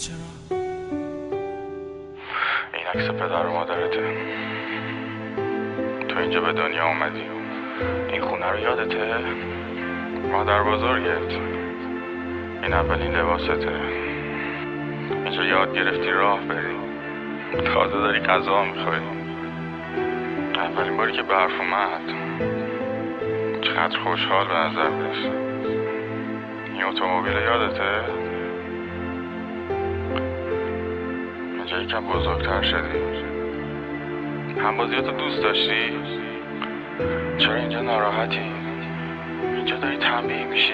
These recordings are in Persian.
چرا؟ این عکس پدر و مادرته. تو اینجا به دنیا اومدی. این خونه رو یادته؟ مادر بزرگت این اولین لباسته. اینجا یاد گرفتی راه بری. تازه داری غذا می‌خوری. اولین باری که برف اومد. چقدر خوشحال به نظر می‌رسه این اتومبیل یادته؟ یکم بزرگتر شدی. هم بازیاتو دوست داشتی؟ چرا اینجا ناراحتی؟ اینجا داری تنبیه میشی؟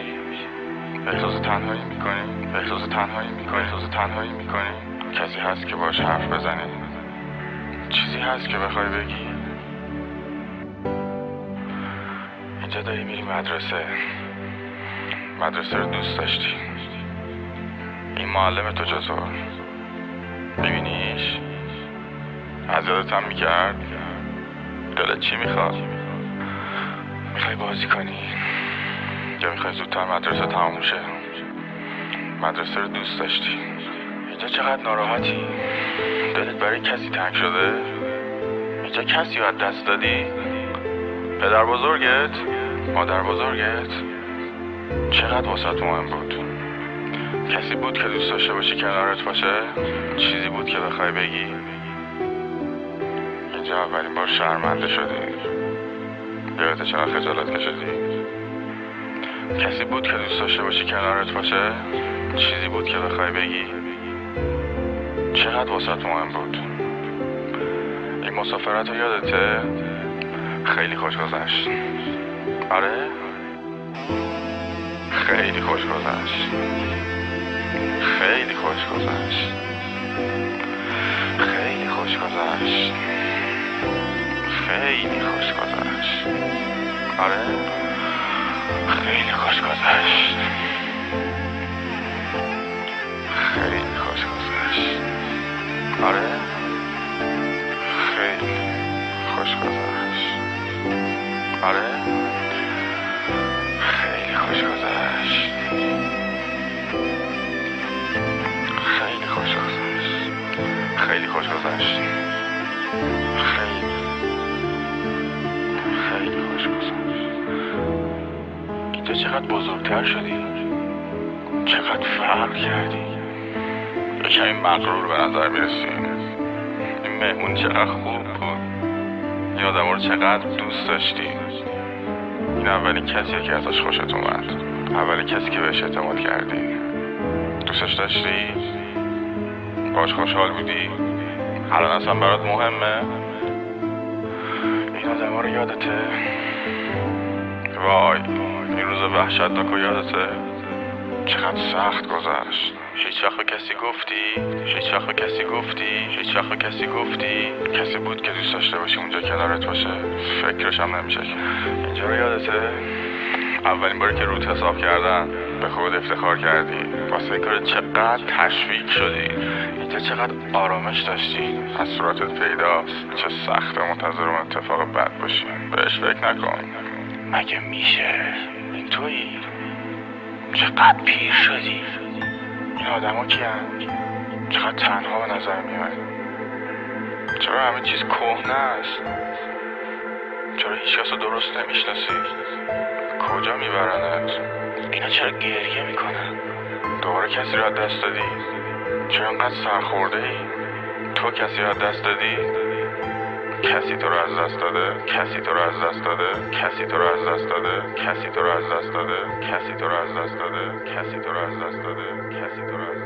احساس تنهایی می‌کنی؟ احساس تنهایی می‌کنی؟ احساس تنهایی می‌کنی؟ کسی هست که باش حرف بزنی؟ چیزی هست که بخوای بگی؟ اینجا داری میری مدرسه. مدرسه رو دوست داشتی. این معلم تو چطور میبینیش؟ اذیتت هم می‌کرد؟ دلت چی می‌خواد؟ می‌خوای بازی کنی؟ یا می‌خوای زودتر مدرسه تموم شه؟ مدرسه رو دوست داشتی؟ اینجا چقدر ناراحتی؟ دلت برای کسی تنگ شده؟ اینجا کسی از دست دادی؟ پدر بزرگت؟ مادر بزرگت؟ چقدر واسه مهم بود؟ کسی بود که دوست داشته باشی کنارت باشه؟ چیزی بود که بخوای بگی؟ اینجا اولین بار شرمنده شدی. یادت چقدر خجالت کشیدی. کسی بود که دوست داشته باشی کنارت باشه؟ چیزی بود که بخوای بگی؟ چقدر واسه مهم بود؟ این مسافرت رو یادته؟ خیلی خوش گذشت. آره؟ خیلی خوش گذشت. خیلی خوش گذشت خیلی خوش گذشت خیلی خوش گذشت آره؟ خیلی خوش گذشت خیلی خوش گذشت آره؟ خیلی خوش گذشت آره؟ خیلی خوش گذشت خوش گذشت خیلی. خیلی خوش گذشت اینجا چقدر بزرگتر شدی؟ چقدر فرق کردی؟ کمی مغرور به نظر می‌رسی. این مهمون چقدر خوب بود. این آدم رو چقدر دوست داشتی. این اولین کسیه که ازش خوشت اومد. اولین کسی که بهش اعتماد کردی. دوستش داشتی؟ باش خوشحال بودی؟ الان اصلا برات مهمه؟ این آدم رو یادته؟ وای این روز وحشتناک رو یادته؟ چقدر سخت گذشت. هیچ وقت کسی گفتی؟ هیچ وقت کسی گفتی؟ هیچ وقت کسی گفتی؟ کسی بود که دوست داشته باشی اونجا کنارت باشه؟ فکرش هم نمیشه اینجا رو یادته؟ اولین باری که روت حساب کردن به خود افتخار کردی. واسه این کار چقدر تشویق شدی؟ اینجا چقدر آرامش داشتی؟ از صورتت پیداست. چه سخت منتظر اون اتفاق بد باشی. بهش فکر نکن. مگه میشه؟ این تویی؟ چقدر پیر شدی؟ این آدما کیان؟ چقدر تنها به نظر میاد؟ چرا همه چیز کهنه است؟ چرا هیچ کس رو درست نمی‌شناسی؟ کجا میبرنت؟ اینا چرا گریه می‌کنن؟ دوباره کسی رو از دست دادی؟ چرا انقدر سرخورده ای؟ تو کسی رو از دست دادی؟ کسی تو رو از دست داده کسی تو رو از دست داده کسی تو رو از دست داده کسی تو رو از دست داده کسی تو رو از دست داده کسی تو رو از دست داده کسی تو رو از